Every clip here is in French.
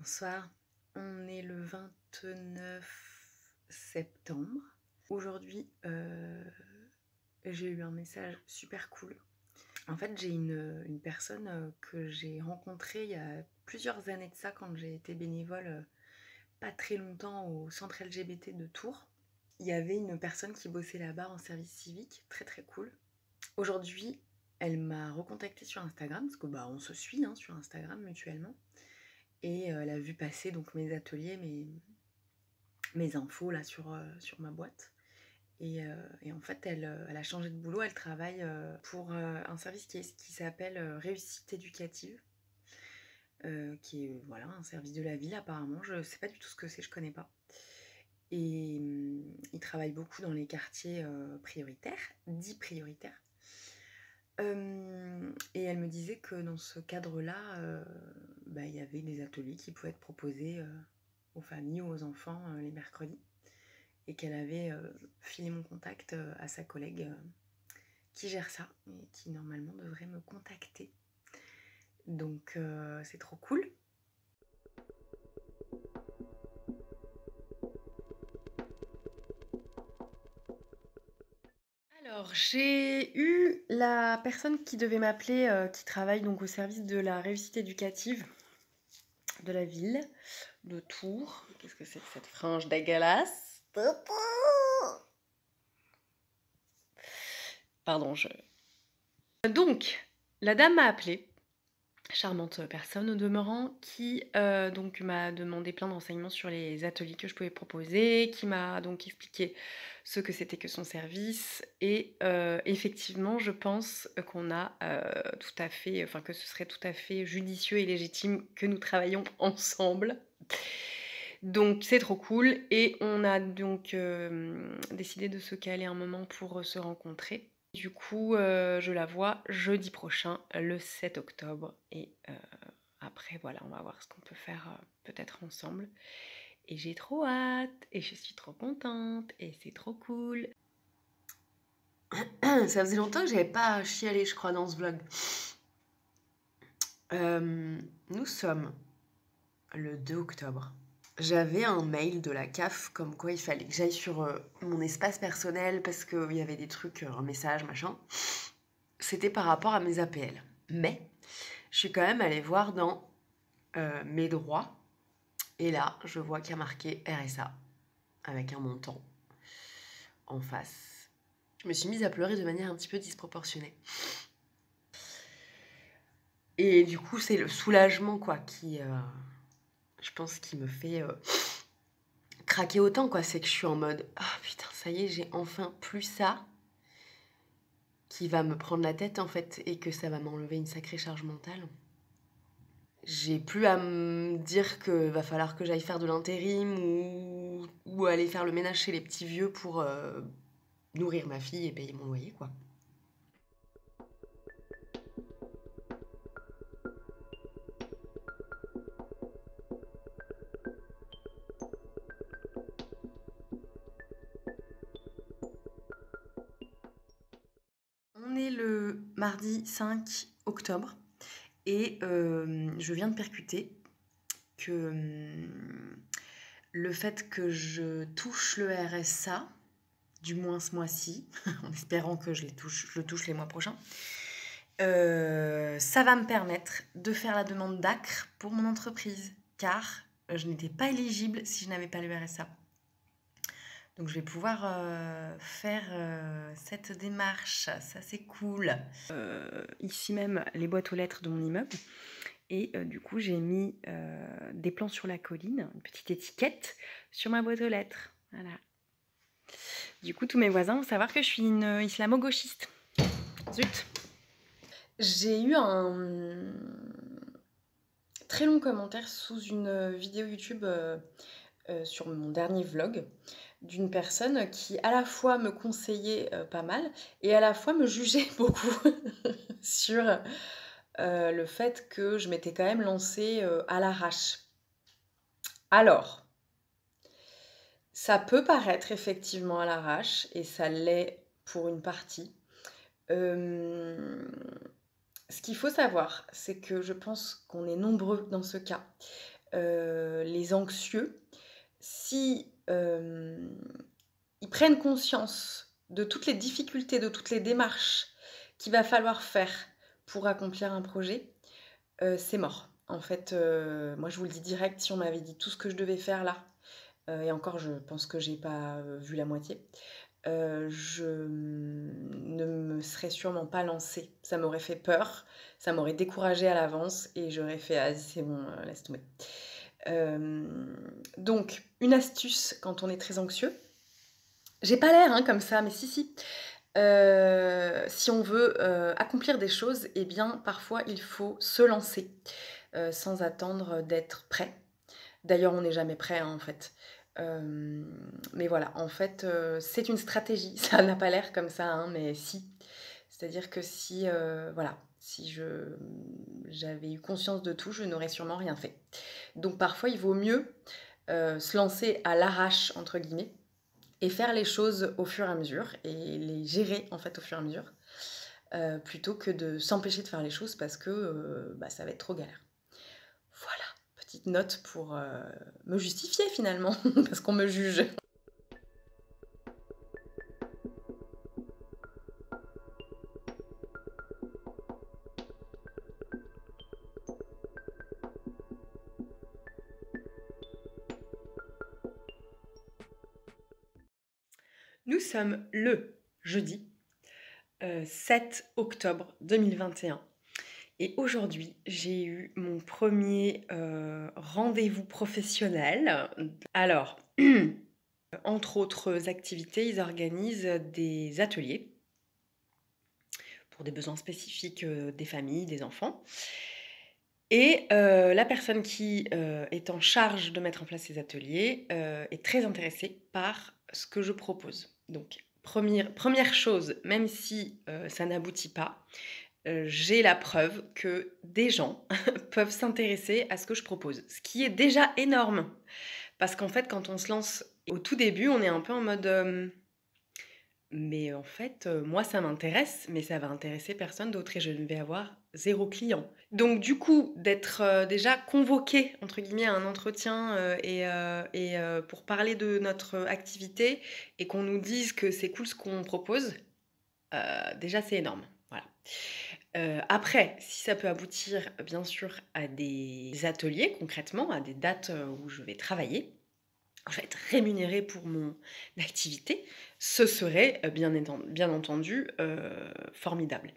Bonsoir, on est le 29 septembre. Aujourd'hui, euh, j'ai eu un message super cool. En fait, j'ai une, personne euh, que j'ai rencontrée il y a plusieurs années de ça quand j'ai été bénévole euh, pas très longtemps au centre LGBT de Tours. Il y avait une personne qui bossait là-bas en service civique, très très cool. Aujourd'hui, elle m'a recontacté sur Instagram, parce que bah on se suit hein, sur Instagram mutuellement. Et euh, elle a vu passer donc mes ateliers, mes, mes infos là sur, euh, sur ma boîte. Et, euh, et en fait, elle, elle a changé de boulot. Elle travaille pour un service qui, qui s'appelle euh, Réussite éducative, qui est voilà un service de la ville apparemment. Je sais pas du tout ce que c'est, je connais pas. Et hum, il travaille beaucoup dans les quartiers prioritaires, dits prioritaires. Et elle me disait que dans ce cadre-là, bah, il y avait des ateliers qui pouvaient être proposés euh, aux familles ou aux enfants euh, les mercredis. Et qu'elle avait euh, filé mon contact à sa collègue qui gère ça et qui normalement devrait me contacter. Donc c'est trop cool. Alors, j'ai eu la personne qui devait m'appeler, qui travaille donc au service de la réussite éducative de la ville de Tours. Qu'est-ce que c'est que cette frange dégueulasse Pardon, je... Donc, la dame m'a appelé, charmante personne au demeurant, qui euh, donc m'a demandé plein d'enseignements sur les ateliers que je pouvais proposer, qui m'a donc expliqué ce que c'était que son service. Et euh, effectivement, je pense qu'on a euh, tout à fait, enfin que ce serait tout à fait judicieux et légitime que nous travaillions ensemble. Donc c'est trop cool et on a donc décidé de se caler un moment pour se rencontrer. Du coup, euh, je la vois jeudi prochain, le 7 octobre. Et euh, après, voilà, on va voir ce qu'on peut faire euh, peut-être ensemble. Et j'ai trop hâte, et je suis trop contente, et c'est trop cool. Ça faisait longtemps que j'avais pas chialé, je crois, dans ce vlog. Nous sommes le 2 octobre. J'avais un mail de la CAF comme quoi il fallait que j'aille sur euh, mon espace personnel parce qu'il y avait des trucs, euh, un message, machin. C'était par rapport à mes APL. Mais je suis quand même allée voir dans euh, mes droits. Et là, je vois qu'il y a marqué RSA avec un montant en face. Je me suis mise à pleurer de manière un petit peu disproportionnée. Et du coup, c'est le soulagement, quoi, qui, je pense, qui me fait euh, craquer autant, quoi. C'est que je suis en mode, ah putain, ça y est, j'ai enfin plus ça qui va me prendre la tête, en fait, et que ça va m'enlever une sacrée charge mentale. J'ai plus à me dire que va falloir que j'aille faire de l'intérim ou, ou aller faire le ménage chez les petits vieux pour euh, nourrir ma fille et payer mon loyer, quoi. Mardi 5 octobre et euh, je viens de percuter que hum, le fait que je touche le RSA, du moins ce mois-ci, en espérant que je, les touche, le touche les mois prochains, euh, ça va me permettre de faire la demande d'ACRE pour mon entreprise, car je n'étais pas éligible si je n'avais pas le RSA. Donc je vais pouvoir euh, faire euh, cette démarche, ça c'est cool. Euh, ici même les boîtes aux lettres de mon immeuble. Et euh, du coup j'ai mis euh, des plans sur la colline, une petite étiquette sur ma boîte aux lettres. Voilà. Du coup tous mes voisins vont savoir que je suis une islamo-gauchiste. Zut. J'ai eu un très long commentaire sous une vidéo YouTube euh, sur mon dernier vlog d'une personne qui à la fois me conseillait euh, pas mal et à la fois me jugeait beaucoup sur euh, le fait que je m'étais quand même lancée à l'arrache. Alors, ça peut paraître effectivement à l'arrache et ça l'est pour une partie. Ce qu'il faut savoir, c'est que je pense qu'on est nombreux dans ce cas. les anxieux, si ils prennent conscience de toutes les difficultés, de toutes les démarches qu'il va falloir faire pour accomplir un projet, c'est mort. En fait, moi je vous le dis direct, si on m'avait dit tout ce que je devais faire là, et encore je pense que j'ai pas vu la moitié, je ne me serais sûrement pas lancée. Ça m'aurait fait peur, ça m'aurait découragée à l'avance et j'aurais fait ah, c'est bon, laisse tomber. Donc, une astuce quand on est très anxieux. J'ai pas l'air hein, comme ça, mais si, si. si on veut accomplir des choses, eh bien, parfois il faut se lancer sans attendre d'être prêt. D'ailleurs, on n'est jamais prêt hein, en fait mais voilà, en fait, c'est une stratégie. Ça n'a pas l'air comme ça, hein, mais si. C'est-à-dire que si, voilà, si j'avais eu conscience de tout, je n'aurais sûrement rien fait. Donc parfois, il vaut mieux se lancer à l'arrache, entre guillemets, et faire les choses au fur et à mesure, et les gérer en fait au fur et à mesure, plutôt que de s'empêcher de faire les choses parce que bah, ça va être trop galère petite note pour euh, me justifier finalement, parce qu'on me juge. Sommes le jeudi 7 euh, octobre 2021 et aujourd'hui, j'ai eu mon premier euh, rendez-vous professionnel. Alors, entre autres activités, ils organisent des ateliers pour des besoins spécifiques euh, des familles, des enfants. Et la personne qui est en charge de mettre en place ces ateliers est très intéressée par ce que je propose. Donc, première, chose, même si ça n'aboutit pas, euh, j'ai la preuve que des gens peuvent s'intéresser à ce que je propose. Ce qui est déjà énorme. Parce qu'en fait, quand on se lance au tout début, on est un peu en mode... Euh, mais en fait, euh, moi, ça m'intéresse, mais ça va intéresser personne d'autre et je ne vais avoir zéro client. Donc du coup, d'être déjà convoqué, entre guillemets, à un entretien et, et pour parler de notre activité et qu'on nous dise que c'est cool ce qu'on propose, déjà c'est énorme. Voilà. Euh, après, si ça peut aboutir, bien sûr, à des ateliers concrètement, à des dates euh, où je vais travailler, je vais être rémunérée pour mon activité, ce serait euh, bien, entendu formidable.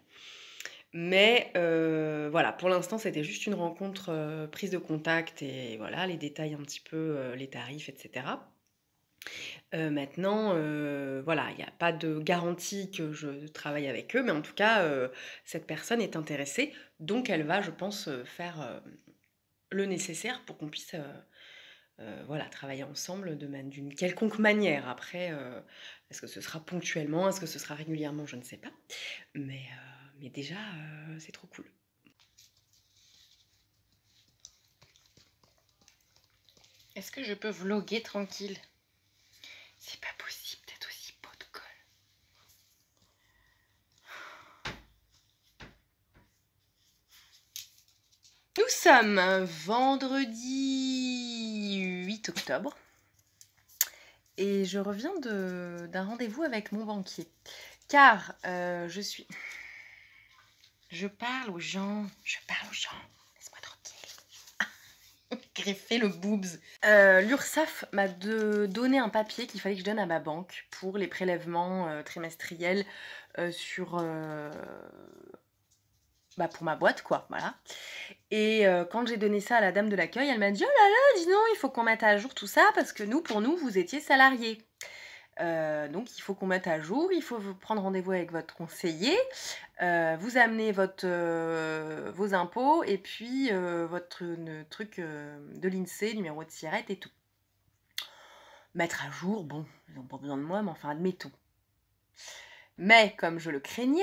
Mais voilà, pour l'instant, c'était juste une rencontre, prise de contact et voilà, les détails un petit peu, les tarifs, etc. Euh, maintenant, euh, voilà, il n'y a pas de garantie que je travaille avec eux, mais en tout cas, euh, cette personne est intéressée, donc elle va, je pense, faire le nécessaire pour qu'on puisse voilà, travailler ensemble d'une quelconque manière. Après, est-ce que ce sera ponctuellement, est-ce que ce sera régulièrement, je ne sais pas. Mais, mais déjà, c'est trop cool. Est-ce que je peux vloguer tranquille? C'est pas possible d'être aussi beau de colle. Nous sommes vendredi 8 octobre et je reviens d'un rendez-vous avec mon banquier car euh, je suis... Je parle aux gens, je parle aux gens greffer le boobs. Euh, L'URSSAF m'a donné un papier qu'il fallait que je donne à ma banque pour les prélèvements euh, trimestriels euh, sur... bah pour ma boîte quoi, voilà. Et quand j'ai donné ça à la dame de l'accueil, elle m'a dit « Oh là là, dis non, il faut qu'on mette à jour tout ça parce que nous, pour nous, vous étiez salariés. » Euh, donc il faut qu'on mette à jour, il faut prendre rendez-vous avec votre conseiller, euh, vous amener votre, euh, vos impôts et puis votre truc de l'INSEE, numéro de cigarette et tout. Mettre à jour, bon, ils n'ont pas besoin de moi, mais enfin admettons. Mais comme je le craignais,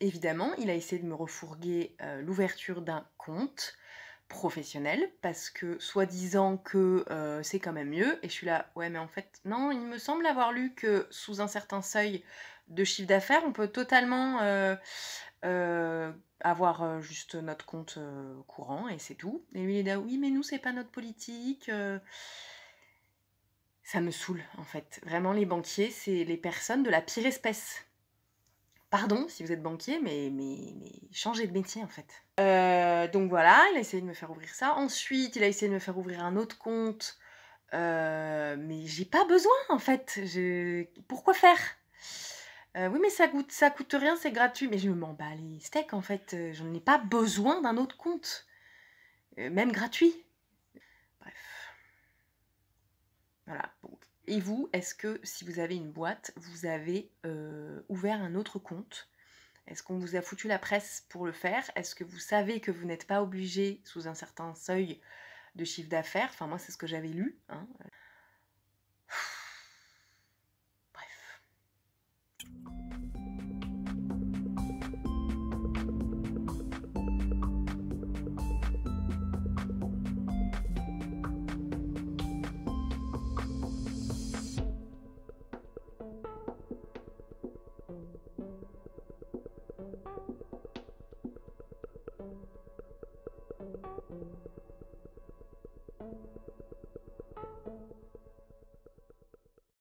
évidemment, il a essayé de me refourguer l'ouverture d'un compte professionnel parce que soi-disant que euh, c'est quand même mieux et je suis là ouais mais en fait non il me semble avoir lu que sous un certain seuil de chiffre d'affaires on peut totalement euh, euh, avoir euh, juste notre compte euh, courant et c'est tout. Et lui, il dit oui, mais nous, c'est pas notre politique. Ça me saoule, en fait. Vraiment, les banquiers, c'est les personnes de la pire espèce. Pardon si vous êtes banquier, mais, mais, mais changez de métier, en fait. Euh, donc voilà, il a essayé de me faire ouvrir ça. Ensuite, il a essayé de me faire ouvrir un autre compte. Euh, mais j'ai pas besoin, en fait. Je... Pourquoi faire? Euh, oui, mais ça coûte, ça coûte rien, c'est gratuit. Mais je m'en bats les steaks, en fait. Euh, J'en ai pas besoin d'un autre compte. Même gratuit. Bref. Voilà. Et vous, est-ce que si vous avez une boîte, vous avez euh, ouvert un autre compte? Est-ce qu'on vous a foutu la presse pour le faire? Est-ce que vous savez que vous n'êtes pas obligé, sous un certain seuil de chiffre d'affaires? Enfin, moi, c'est ce que j'avais lu. hein. Thank you.